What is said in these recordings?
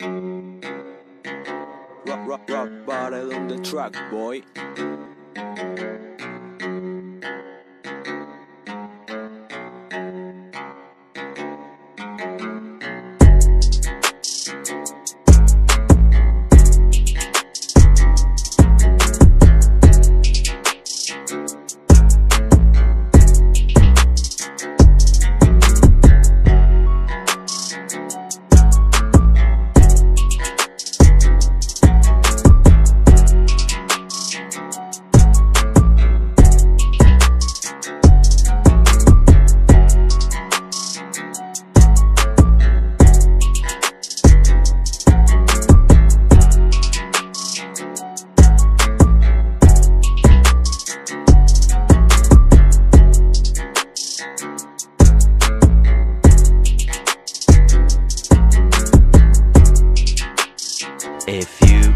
Rock, rock, rock bottle on the track, boy. A few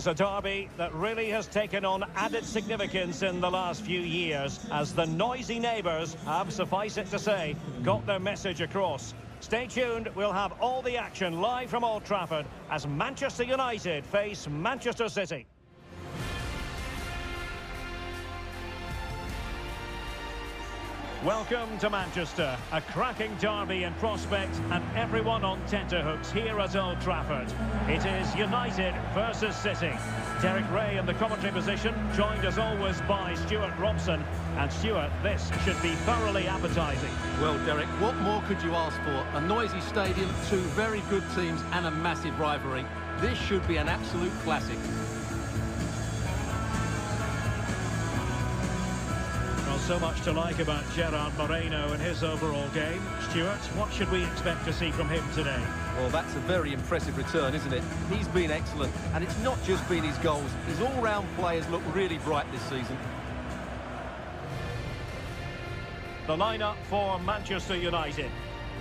is a derby that really has taken on added significance in the last few years as the noisy neighbours have, suffice it to say, got their message across. Stay tuned, we'll have all the action live from Old Trafford as Manchester United face Manchester City. Welcome to Manchester, a cracking derby in prospect and everyone on tenterhooks here at Old Trafford. It is United versus City. Derek Ray in the commentary position, joined as always by Stuart Robson. And Stuart, this should be thoroughly appetising. Well, Derek, what more could you ask for? A noisy stadium, two very good teams and a massive rivalry. This should be an absolute classic. So much to like about Gerard Moreno and his overall game. Stuart, what should we expect to see from him today? Well, that's a very impressive return, isn't it? He's been excellent, and it's not just been his goals. His all-round play has looked really bright this season. The lineup for Manchester United.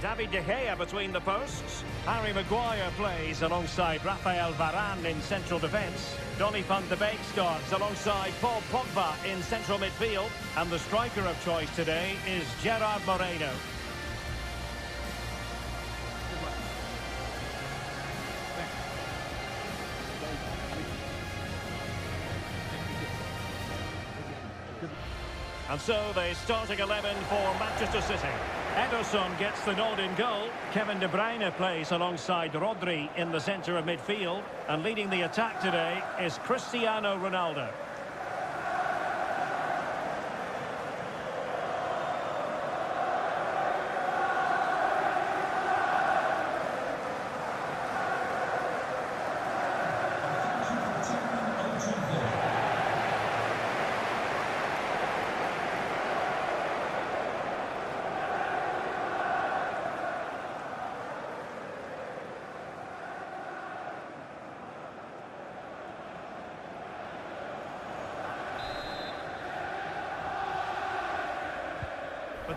David De Gea between the posts. Harry Maguire plays alongside Rafael Varane in central defence. Donny van de Beek starts alongside Paul Pogba in central midfield. And the striker of choice today is Gerard Moreno. And so the starting 11 for Manchester City. Ederson gets the nod in goal. Kevin De Bruyne plays alongside Rodri in the centre of midfield. And leading the attack today is Cristiano Ronaldo.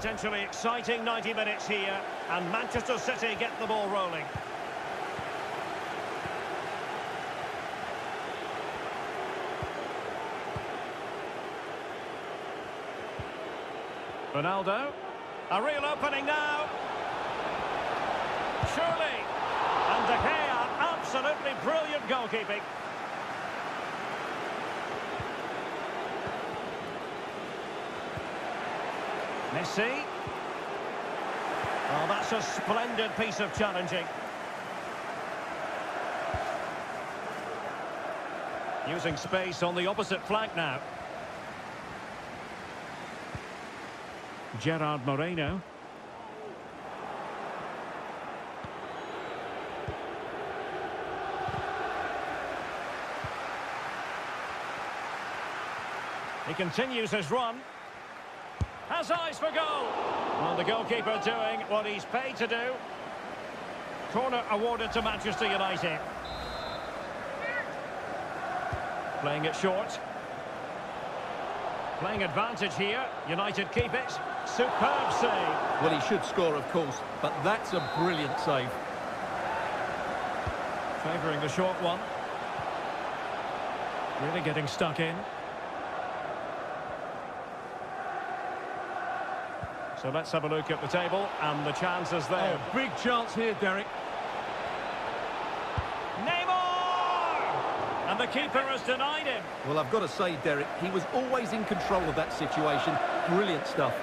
Potentially exciting 90 minutes here, and Manchester City get the ball rolling. Ronaldo. A real opening now. Surely. And De Gea, absolutely brilliant goalkeeping. Messi. Oh, that's a splendid piece of challenging. Using space on the opposite flank now. Gerard Moreno. He continues his run has eyes for goal. Well, the goalkeeper doing what he's paid to do. Corner awarded to Manchester United. Playing it short. Playing advantage here. United keep it. Superb save. Well, he should score, of course, but that's a brilliant save. Favouring the short one. Really getting stuck in. So let's have a look at the table and the chances there. Oh, big chance here, Derek. Neymar! And the keeper has denied him. Well, I've got to say, Derek, he was always in control of that situation. Brilliant stuff.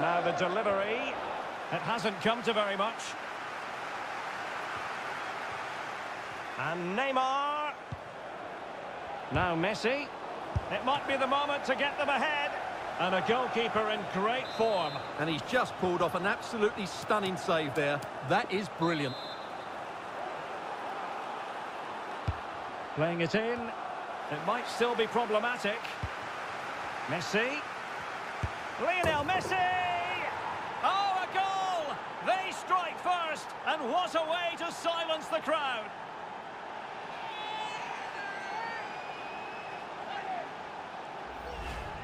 now the delivery. It hasn't come to very much. And Neymar. Now Messi. It might be the moment to get them ahead. And a goalkeeper in great form. And he's just pulled off an absolutely stunning save there. That is brilliant. Playing it in. It might still be problematic. Messi. Lionel Messi! Oh, a goal! They strike first, and what a way to silence the crowd.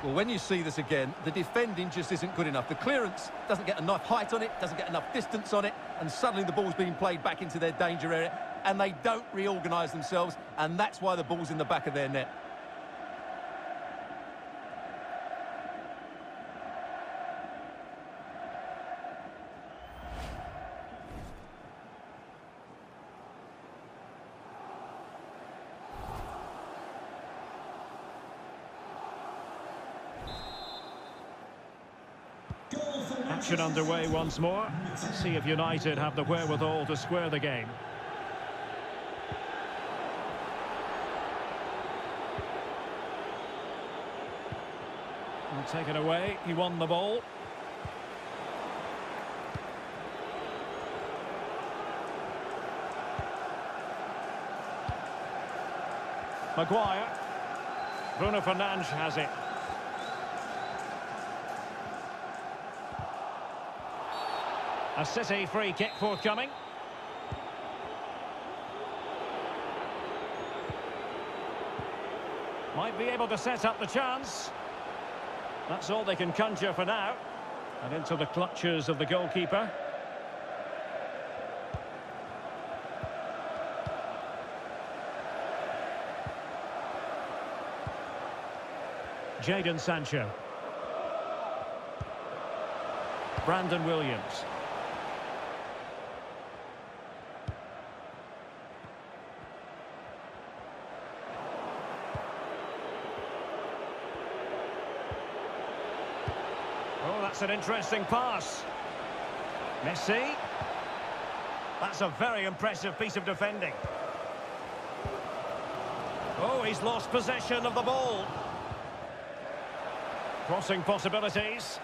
Well, when you see this again, the defending just isn't good enough. The clearance doesn't get enough height on it, doesn't get enough distance on it, and suddenly the ball's being played back into their danger area, and they don't reorganise themselves, and that's why the ball's in the back of their net. Action underway once more. Let's see if United have the wherewithal to square the game. take it away. He won the ball. Maguire. Bruno Fernandes has it. A City free kick forthcoming. Might be able to set up the chance. That's all they can conjure for now. And into the clutches of the goalkeeper. Jadon Sancho. Brandon Williams. Oh, that's an interesting pass. Messi. That's a very impressive piece of defending. Oh, he's lost possession of the ball. Crossing possibilities.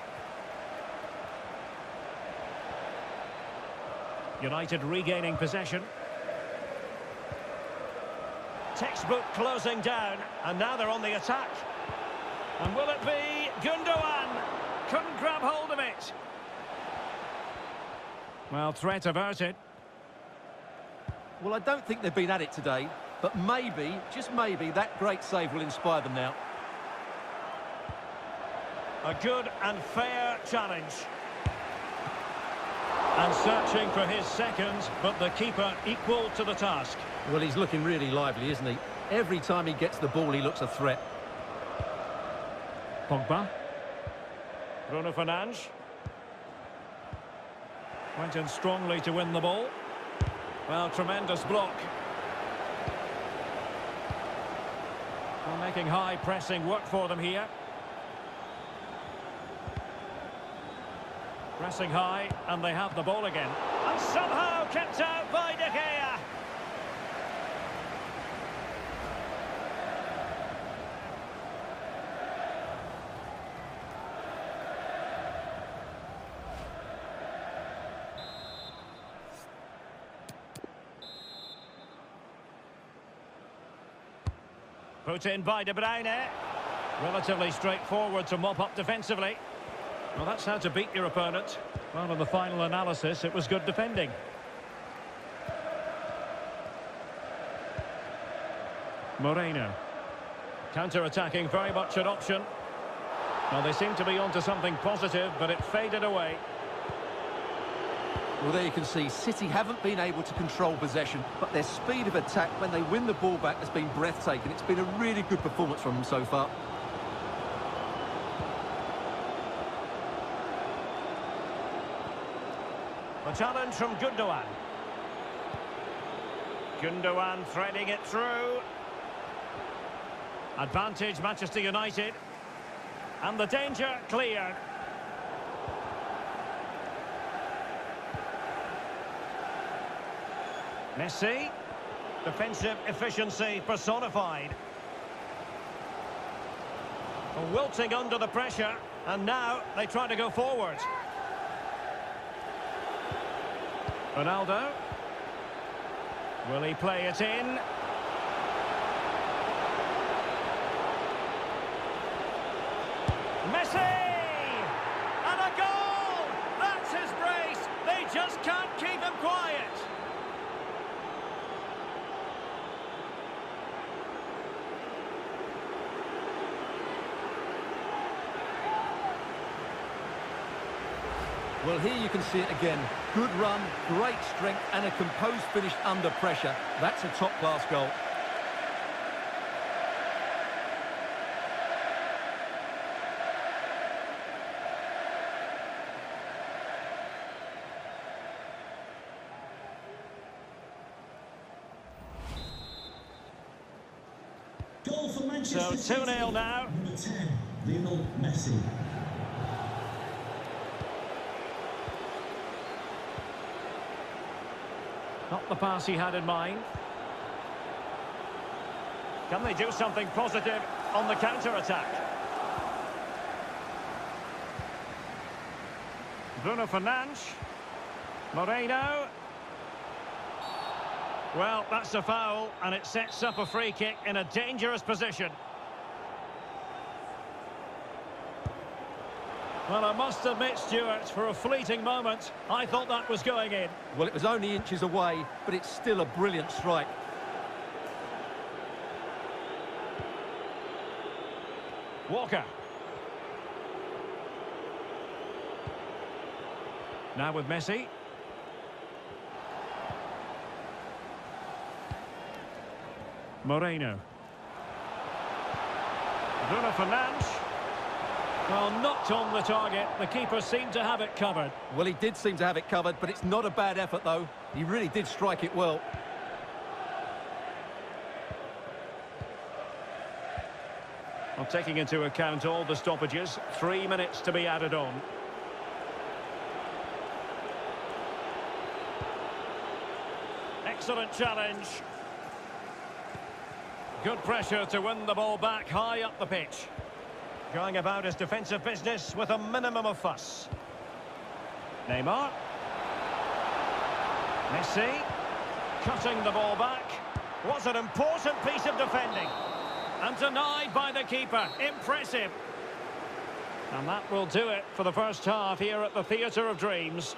United regaining possession. Textbook closing down, and now they're on the attack. And will it be Gundogan? Couldn't grab hold of it. Well, threat averted. Well, I don't think they've been at it today, but maybe, just maybe, that great save will inspire them now. A good and fair challenge. And searching for his second, but the keeper equal to the task. Well, he's looking really lively, isn't he? Every time he gets the ball, he looks a threat. Pogba. Bruno Fernandes. Went in strongly to win the ball. Well, tremendous block. Well, making high pressing work for them here. Pressing high, and they have the ball again. And somehow kept out by De Gea. Put in by De Bruyne. Relatively straightforward to mop up defensively. Well, that's how to beat your opponent. Well, in the final analysis, it was good defending. Moreno. Counter-attacking, very much an option. Well, they seem to be onto something positive, but it faded away. Well, there you can see City haven't been able to control possession, but their speed of attack when they win the ball back has been breathtaking. It's been a really good performance from them so far. A challenge from Gundogan. Gundogan threading it through. Advantage Manchester United. And the danger cleared. Messi. Defensive efficiency personified. Wilting under the pressure. And now they try to go forward. Ronaldo. Will he play it in? Messi! And a goal! That's his brace! They just can't keep him quiet! Well, here you can see it again. Good run, great strength, and a composed finish under pressure. That's a top-class goal. Goal for Manchester So 2-0 now. Number 10, Lionel Messi. Pass he had in mind. Can they do something positive on the counter-attack? Bruno Fernandes. Moreno. Well, that's a foul, and it sets up a free kick in a dangerous position. Well, I must admit, Stuart, for a fleeting moment, I thought that was going in. Well, it was only inches away, but it's still a brilliant strike. Walker. Now with Messi. Moreno. Bruno Fernandes. Well, not on the target. The keeper seemed to have it covered. Well, he did seem to have it covered, but it's not a bad effort, though. He really did strike it well. Well, taking into account all the stoppages, three minutes to be added on. Excellent challenge. Good pressure to win the ball back high up the pitch. Going about his defensive business with a minimum of fuss. Neymar. Messi. Cutting the ball back. Was an important piece of defending. And denied by the keeper. Impressive. And that will do it for the first half here at the Theatre of Dreams.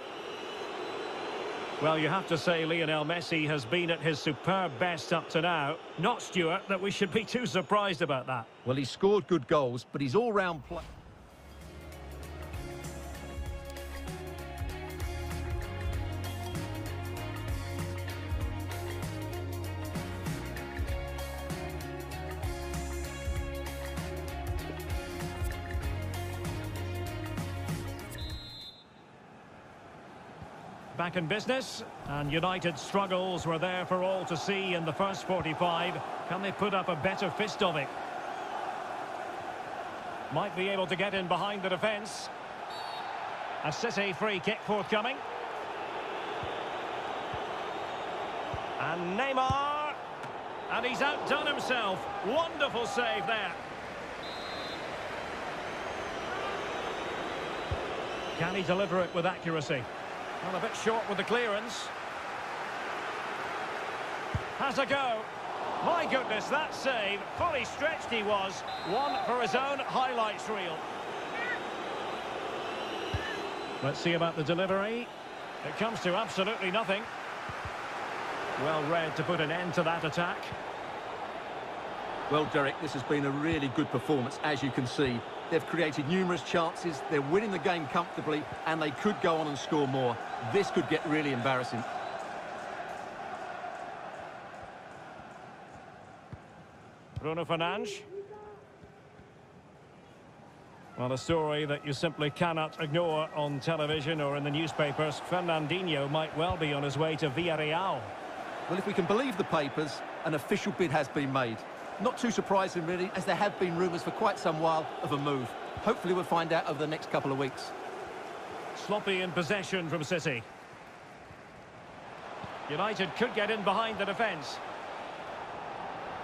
Well, you have to say Lionel Messi has been at his superb best up to now. Not, Stuart, that we should be too surprised about that. Well, he scored good goals, but he's all-round play... Back in business, and United's struggles were there for all to see in the first 45. Can they put up a better fist of it? Might be able to get in behind the defence. A City free kick forthcoming. And Neymar. And he's outdone himself. Wonderful save there. Can he deliver it with accuracy? Well, a bit short with the clearance. Has a go. My goodness, that save. Fully stretched he was. One for his own highlights reel. Let's see about the delivery. It comes to absolutely nothing. Well read to put an end to that attack. Well, Derek, this has been a really good performance, as you can see. They've created numerous chances, they're winning the game comfortably, and they could go on and score more. This could get really embarrassing. Bruno Fernandes. Well, a story that you simply cannot ignore on television or in the newspapers. Fernandinho might well be on his way to Villarreal. Well, if we can believe the papers, an official bid has been made. Not too surprising, really, as there have been rumours for quite some while of a move. Hopefully we'll find out over the next couple of weeks. Sloppy in possession from City. United could get in behind the defence.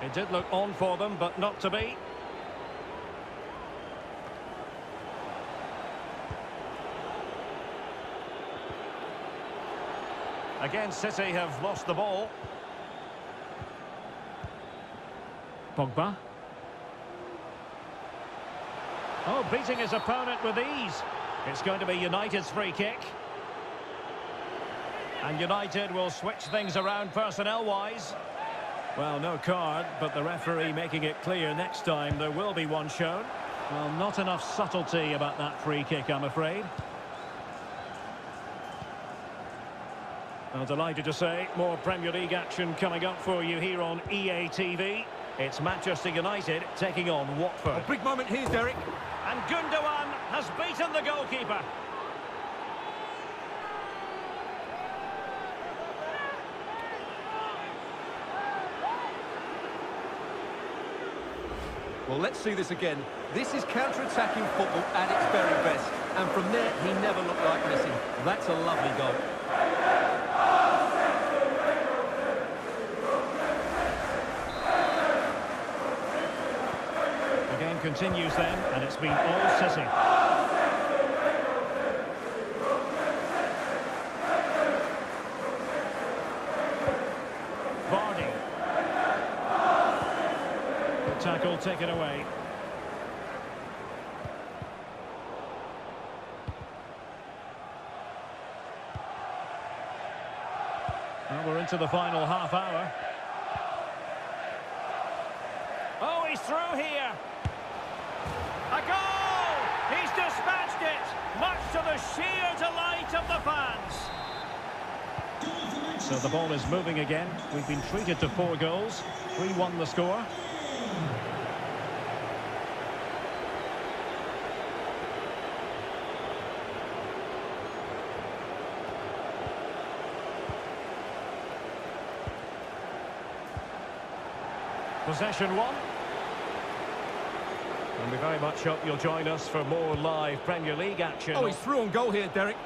It did look on for them, but not to be. Again, City have lost the ball. Pogba. Oh, beating his opponent with ease. It's going to be United's free kick. And United will switch things around personnel-wise. Well, no card, but the referee making it clear next time there will be one shown. Well, not enough subtlety about that free kick, I'm afraid. Well, delighted to say, more Premier League action coming up for you here on EA TV. It's Manchester United taking on Watford. A big moment here, Derek. And Gundogan has beaten the goalkeeper. Well, let's see this again. This is counter-attacking football at its very best. And from there, he never looked like missing. That's a lovely goal. Continues then, and it's been all City. Vardy. Good tackle taken away. Well, we're into the final half hour. Oh, he's through here. A goal! He's dispatched it, much to sheer delight of the fans. So the ball is moving again. We've been treated to four goals. 3-1 the score. Possession one. And we very much hope you'll join us for more live Premier League action. Oh, he's through on goal here, Derek.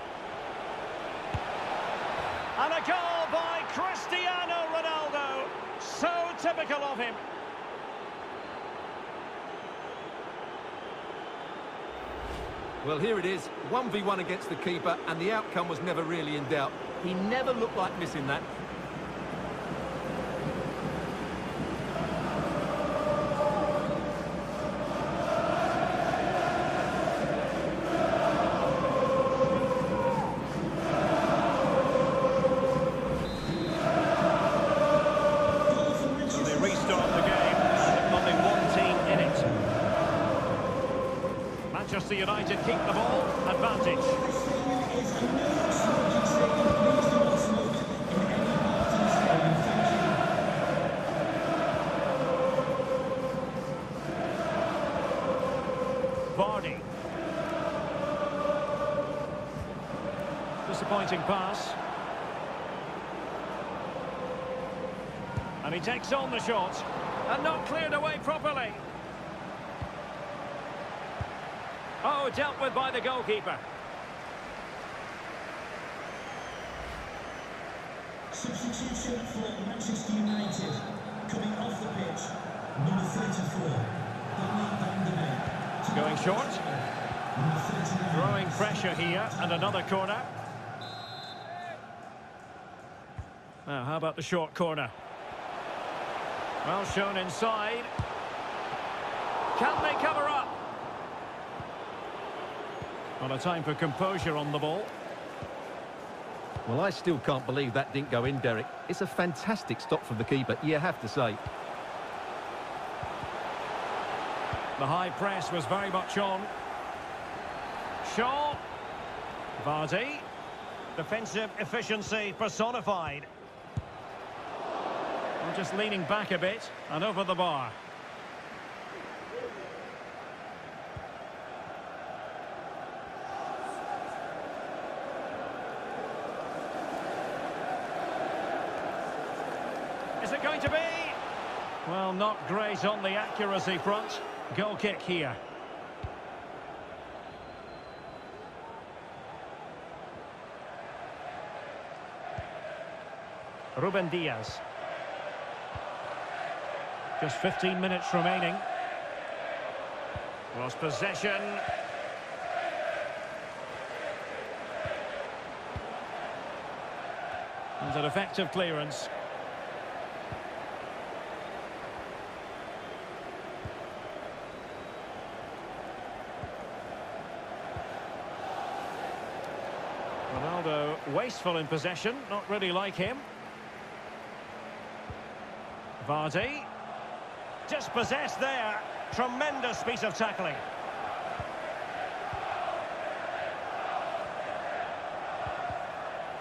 And a goal by Cristiano Ronaldo. So typical of him. Well, here it is. 1v1 against the keeper, and the outcome was never really in doubt. He never looked like missing that. Manchester United keep the ball. Advantage. Vardy. Disappointing pass. And he takes on the shot. And not cleared away properly. Oh, dealt with by the goalkeeper. Substitution for Manchester United. Coming off the pitch, number 34, Donny van de Beek. Going short. Number 39. Growing pressure here. And another corner. Now, how about the short corner? Well shown inside. Can they cover up? Well, a time for composure on the ball. Well, I still can't believe that didn't go in, Derek. It's a fantastic stop from the keeper, you have to say. The high press was very much on. Shaw. Vardy. Defensive efficiency personified. Well, just leaning back a bit and over the bar. Is it going to be? Well, not great on the accuracy front. Goal kick here. Ruben Dias. Just 15 minutes remaining. Lost possession. And an effective clearance. Ronaldo wasteful in possession, not really like him. Vardy. Dispossessed there. Tremendous piece of tackling.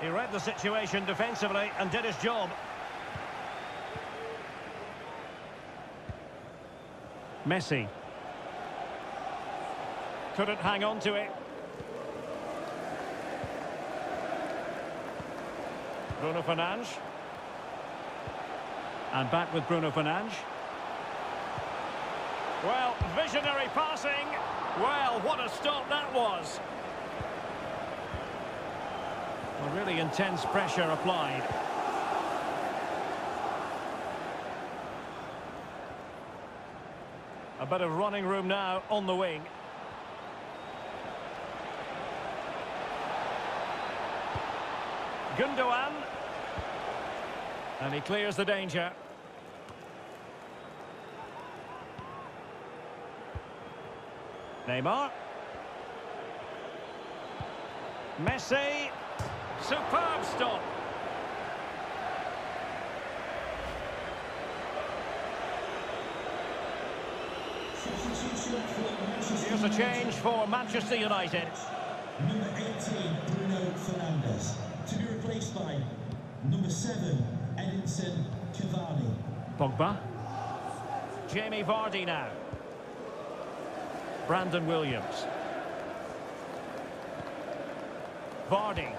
He read the situation defensively and did his job. Messi. Couldn't hang on to it. Bruno Fernandes. And back with Bruno Fernandes. Well, visionary passing. Well, what a stop that was. Well, really intense pressure applied. A bit of running room now on the wing. Gundogan. And he clears the danger. Neymar. Messi. Superb stop. Here's a change for Manchester United. Number 18, Bruno Fernandes. To be replaced by number 7, Edinson. Pogba. Jamie Vardy now. Brandon Williams. Vardy.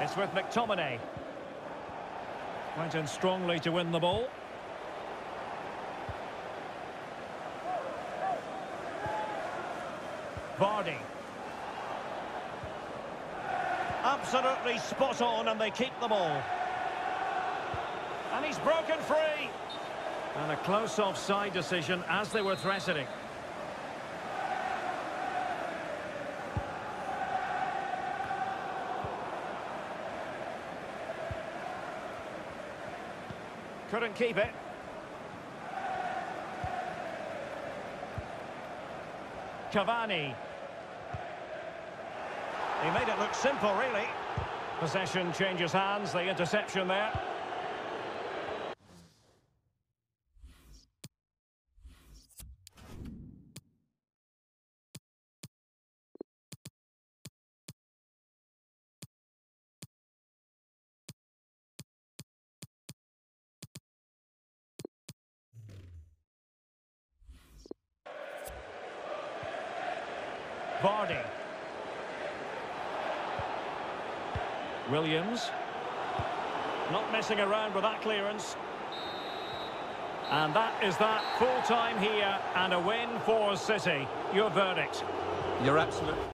It's with McTominay. Went in strongly to win the ball. Vardy. Absolutely spot on and they keep the ball. And he's broken free. And a close offside decision as they were threatening. Couldn't keep it. Cavani. He made it look simple, really. Possession changes hands, the interception there. Vardy. Williams. Not messing around with that clearance. And that is that full time here and a win for City. Your verdict. You're absolutely...